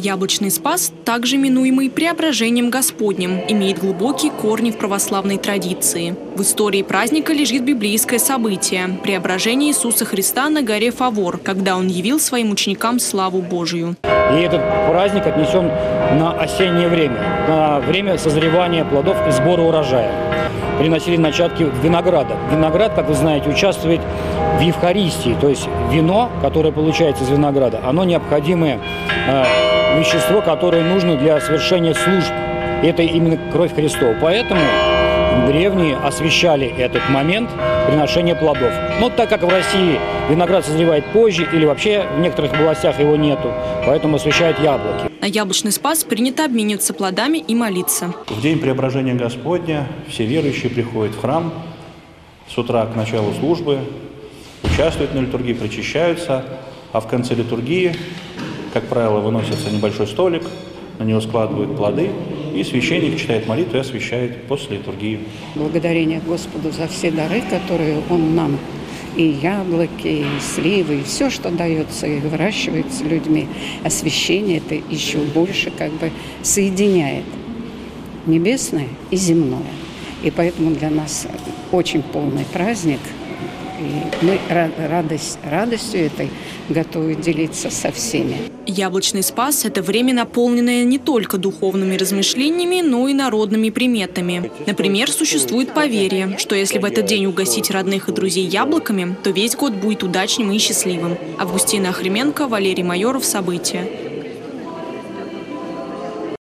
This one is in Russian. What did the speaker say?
Яблочный спас, также именуемый преображением Господним, имеет глубокие корни в православной традиции. В истории праздника лежит библейское событие – преображение Иисуса Христа на горе Фавор, когда Он явил своим ученикам славу Божию. И этот праздник отнесен на осеннее время, на время созревания плодов и сбора урожая. Приносили начатки винограда. Виноград, как вы знаете, участвует в Евхаристии, то есть вино, которое получается из винограда, оно необходимое э, вещество, которое нужно для совершения служб. Это именно кровь Христова. Поэтому древние освещали этот момент приношения плодов. Но так как в России виноград созревает позже или вообще в некоторых областях его нету, поэтому освещают яблоки. На яблочный спас принято обмениваться плодами и молиться. В день преображения Господня все верующие приходят в храм с утра к началу службы, участвуют на литургии, причащаются, а в конце литургии, как правило, выносится небольшой столик, на него складывают плоды, и священник читает молитву и освящает после литургии. Благодарение Господу за все дары, которые Он нам и яблоки, и сливы, и все, что дается и выращивается людьми. Освящение это еще больше как бы соединяет небесное и земное. И поэтому для нас очень полный праздник – и мы радость, радостью этой готовы делиться со всеми. Яблочный спас – это время, наполненное не только духовными размышлениями, но и народными приметами. Например, существует поверье, что если в этот день угостить родных и друзей яблоками, то весь год будет удачным и счастливым. Августина Охременко, Валерий Майоров. События.